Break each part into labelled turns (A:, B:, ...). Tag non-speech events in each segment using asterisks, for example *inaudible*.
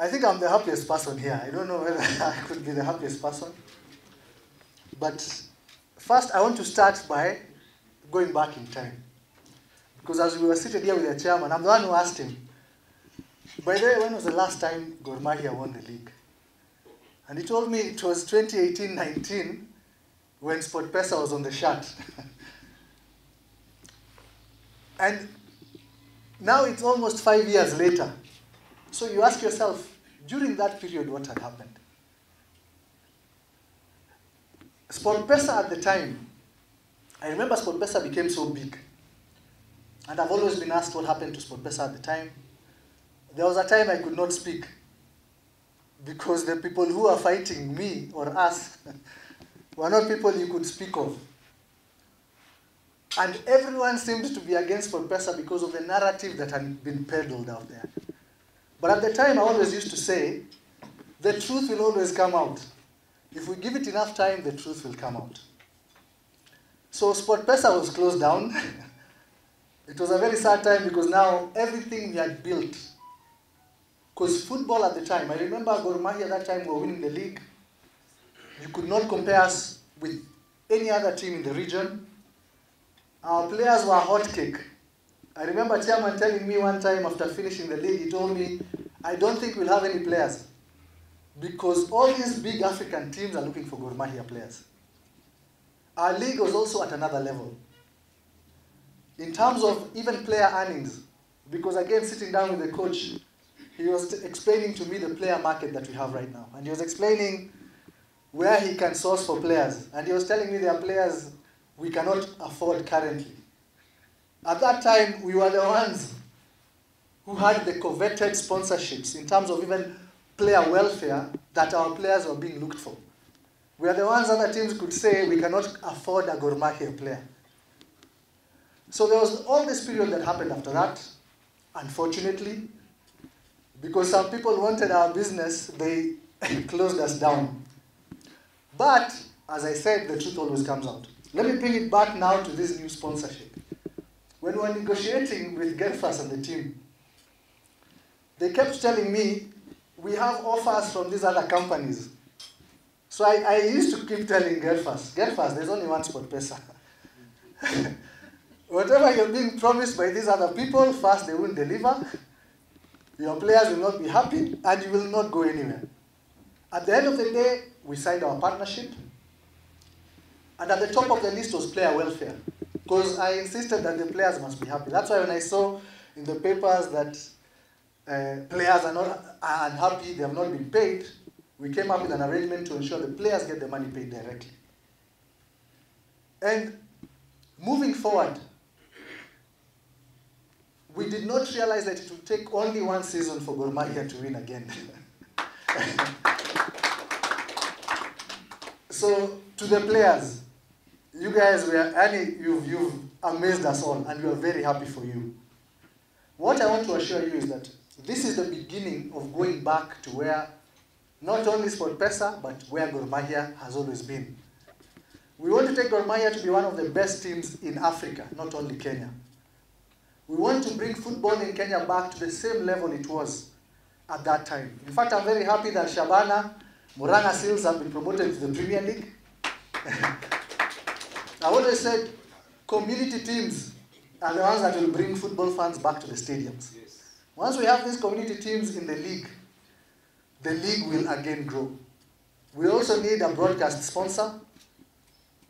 A: I think I'm the happiest person here. I don't know whether *laughs* I could be the happiest person. But first, I want to start by going back in time. Because as we were seated here with the chairman, I'm the one who asked him, by the way, when was the last time Gor Mahia won the league? And he told me it was 2018-19 when Sport SportPesa was on the shirt. *laughs* and now it's almost five years later. So you ask yourself, during that period, what had happened? SportPesa at the time, I remember SportPesa became so big. And I've always been asked what happened to SportPesa at the time. There was a time I could not speak because the people who are fighting me or us *laughs* were not people you could speak of. And everyone seemed to be against SportPesa because of the narrative that had been peddled out there. But at the time, I always used to say, the truth will always come out. If we give it enough time, the truth will come out. So SportPesa was closed down. *laughs* it was a very sad time because now everything we had built, because football at the time, I remember Gor Mahia at that time were winning the league. You could not compare us with any other team in the region. Our players were hot cake. I remember chairman telling me one time after finishing the league, he told me, I don't think we'll have any players because all these big African teams are looking for Gor Mahia players. Our league was also at another level. In terms of even player earnings, because again, sitting down with the coach, he was explaining to me the player market that we have right now. And he was explaining where he can source for players. And he was telling me there are players we cannot afford currently. At that time, we were the ones who had the coveted sponsorships in terms of even player welfare that our players were being looked for. We are the ones other teams could say we cannot afford a Gor player. So there was all this period that happened after that, unfortunately, because some people wanted our business, they *laughs* closed us down. But, as I said, the truth always comes out. Let me bring it back now to this new sponsorship. When we were negotiating with Gerfas and the team, they kept telling me, we have offers from these other companies. So I, I used to keep telling Gerfas, Gerfas, there's only one SportPesa. *laughs* Whatever you're being promised by these other people, first they won't deliver, your players will not be happy, and you will not go anywhere. At the end of the day, we signed our partnership, and at the top of the list was player welfare, because I insisted that the players must be happy. That's why when I saw in the papers that uh, players are not are unhappy, they have not been paid, we came up with an arrangement to ensure the players get the money paid directly. And moving forward, we did not realize that it would take only one season for Gor to win again. *laughs* so to the players, you guys were, Annie, you've, you've amazed us all, and we are very happy for you. What I want to assure you is that this is the beginning of going back to where not only SportPesa, but where Gor has always been. We want to take Gor to be one of the best teams in Africa, not only Kenya. We want to bring football in Kenya back to the same level it was at that time. In fact, I'm very happy that Shabana, Muranga Seals have been promoted to the Premier League. *laughs* I always said community teams are the ones that will bring football fans back to the stadiums. Once we have these community teams in the league, the league will again grow. We also need a broadcast sponsor.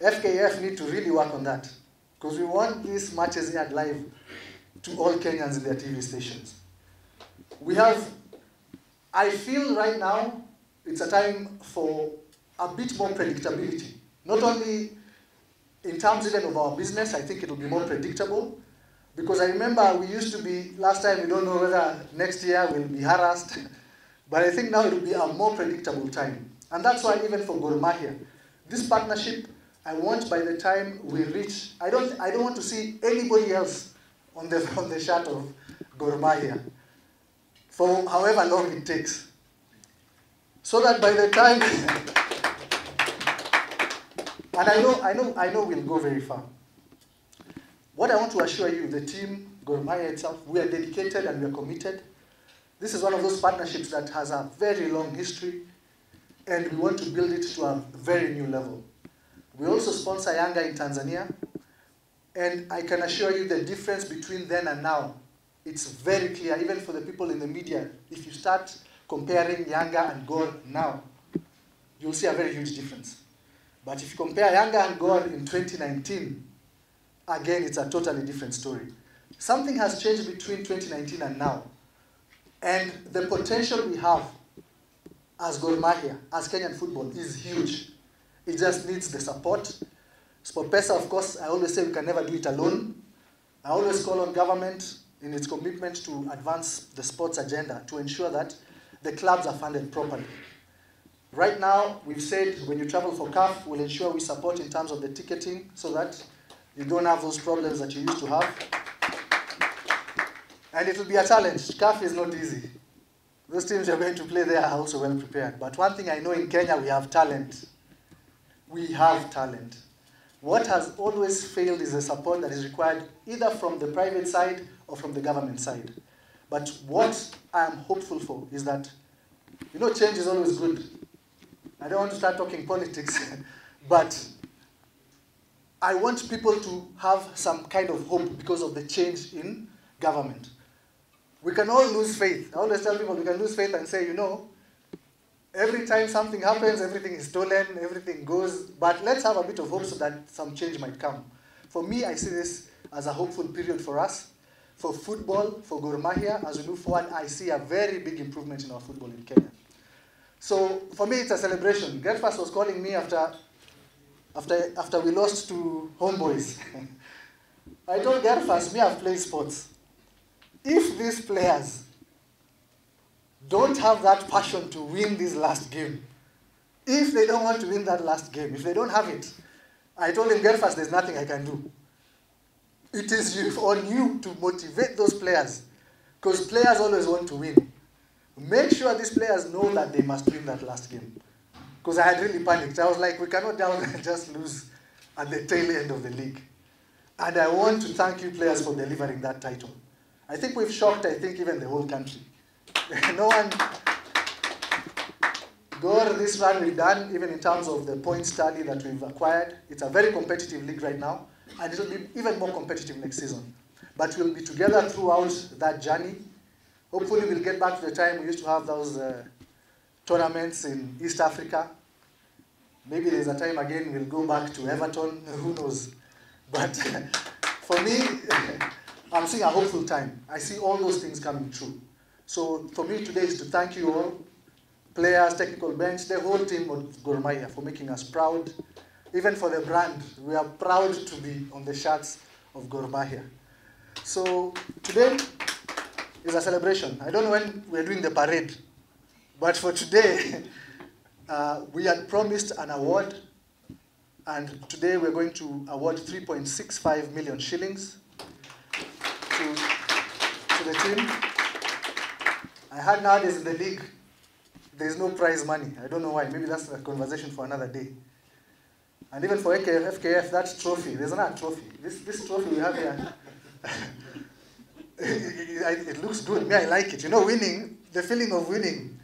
A: FKF need to really work on that because we want these matches aired live to all Kenyans in their TV stations. We have, I feel right now, it's a time for a bit more predictability. Not only in terms even of our business, I think it will be more predictable. Because I remember we used to be, last time we don't know whether next year we'll be harassed. *laughs* But I think now it will be a more predictable time. And that's why even for Gor this partnership, I want by the time we reach, I don't, I don't want to see anybody else on the, *laughs* on the shirt of Gor for however long it takes. So that by the time, *laughs* and I know, I know, I know we'll go very far. What I want to assure you, the team, Gor Mahia itself, we are dedicated and we are committed. This is one of those partnerships that has a very long history, and we want to build it to a very new level. We also sponsor Yanga in Tanzania, and I can assure you the difference between then and now, it's very clear, even for the people in the media. If you start comparing Yanga and Gor now, you'll see a very huge difference. But if you compare Yanga and Gor in 2019, again, it's a totally different story. Something has changed between 2019 and now. And the potential we have as Gor Mahia, as Kenyan football, is huge. It just needs the support. SportPesa, of course, I always say we can never do it alone. I always call on government in its commitment to advance the sports agenda to ensure that the clubs are funded properly. Right now, we've said when you travel for CAF, we'll ensure we support in terms of the ticketing so that you don't have those problems that you used to have. And it will be a challenge. CAF is not easy. Those teams you're going to play there are also well prepared. But one thing I know in Kenya, we have talent. We have talent. What has always failed is the support that is required either from the private side or from the government side. But what I am hopeful for is that, you know, change is always good. I don't want to start talking politics, *laughs* but I want people to have some kind of hope because of the change in government. We can all lose faith. I always tell people we can lose faith and say, you know, every time something happens, everything is stolen, everything goes. But let's have a bit of hope so that some change might come. For me, I see this as a hopeful period for us. For football, for Gor Mahia, as we move forward, I see a very big improvement in our football in Kenya. So for me, it's a celebration. Gerfas was calling me after, after, after we lost to Homeboys. *laughs* I told Gerfas, me, I've played sports. If these players don't have that passion to win this last game, if they don't want to win that last game, if they don't have it, I told him, Gerfas, there's nothing I can do. It is *laughs* on you to motivate those players, because players always want to win. Make sure these players know that they must win that last game. Because I had really panicked. I was like, we cannot down *laughs* just lose at the tail end of the league. And I want to thank you players for delivering that title. I think we've shocked, I think, even the whole country. *laughs* no one, Gor, this run we've done, even in terms of the point study that we've acquired, it's a very competitive league right now, and it'll be even more competitive next season. But we'll be together throughout that journey. Hopefully we'll get back to the time we used to have those uh, tournaments in East Africa. Maybe there's a time again we'll go back to Everton, who knows. But *laughs* for me, *laughs* I'm seeing a hopeful time. I see all those things coming true. So for me today is to thank you all, players, technical bench, the whole team of Gor Mahia for making us proud. Even for the brand, we are proud to be on the shirts of Gor Mahia. So today is a celebration. I don't know when we're doing the parade, but for today, *laughs* uh, we had promised an award, and today we're going to award 3.65 million shillings to, to the team. I heard nowadays in the league, there's no prize money. I don't know why. Maybe that's a conversation for another day. And even for AKF, FKF, that trophy, there's not a trophy. This, this trophy we have here, *laughs* it, it looks good. Me, I like it. You know, winning, the feeling of winning.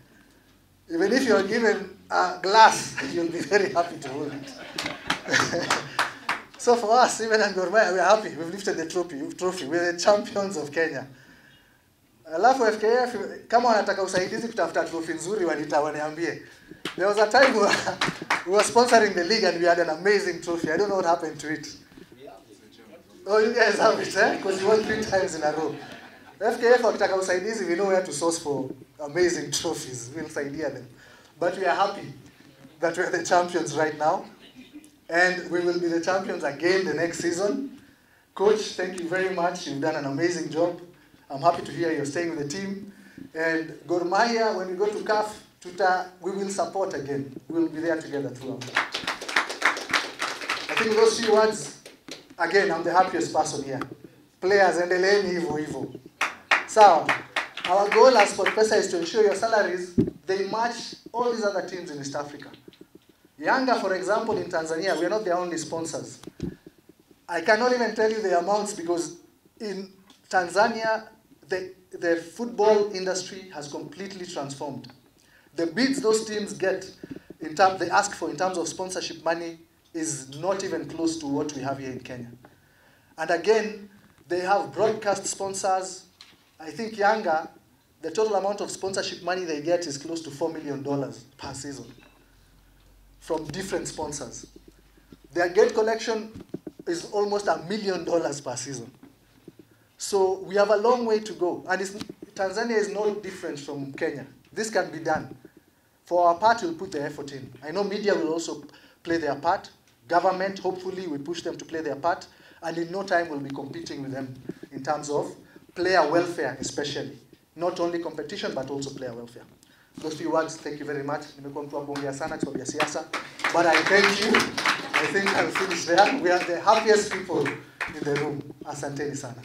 A: Even if you're given a glass, you'll be very happy to hold it. *laughs* so for us, even in Gor Mahia, we're happy. We've lifted the trophy. Trophy. We're the champions of Kenya. Alafu FKF kama wanataka usaidizi kutafuta trophy nzuri wanita waniambie. There was a time we were, we were sponsoring the league and we had an amazing trophy. I don't know what happened to it. Oh, you guys have it, eh? Because you won three times in a row. FKF wakitaka usaidizi, we know where to source for amazing trophies. We'll saidia them. But we are happy that we're the champions right now. And we will be the champions again the next season. Coach, thank you very much. You've done an amazing job. I'm happy to hear you're staying with the team. And Gor Mahia, when we go to CAF, tuta, we will support again. We will be there together throughout. I think those few words, again, I'm the happiest person here. Players, endeleeni hivyo hivyo. Sawa. Our goal as SportPesa is to ensure your salaries, they match all these other teams in East Africa. Yanga, for example, in Tanzania, we are not the only sponsors. I cannot even tell you the amounts because in Tanzania, the the football industry has completely transformed. The bids those teams get, in term, they ask for in terms of sponsorship money, is not even close to what we have here in Kenya. And again, they have broadcast sponsors. I think Yanga, the total amount of sponsorship money they get is close to $4 million per season from different sponsors. Their gate collection is almost a million dollars per season. So we have a long way to go. And Tanzania is no different from Kenya. This can be done. For our part, we'll put the effort in. I know media will also play their part. Government, hopefully, we push them to play their part. And in no time, we'll be competing with them in terms of player welfare, especially. Not only competition, but also player welfare. Those few words, thank you very much. Sana siasa. But I thank you. I think I'll finish there. We are the happiest people in the room. Asanteni sana.